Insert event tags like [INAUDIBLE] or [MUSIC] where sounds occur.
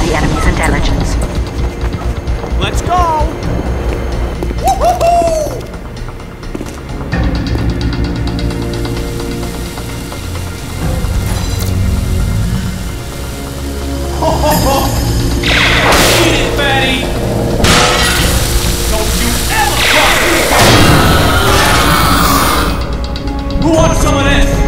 of the enemy's intelligence. Let's go! Woohoo! [LAUGHS] Eat it, fatty! Don't you ever cross me! Who wants some of this?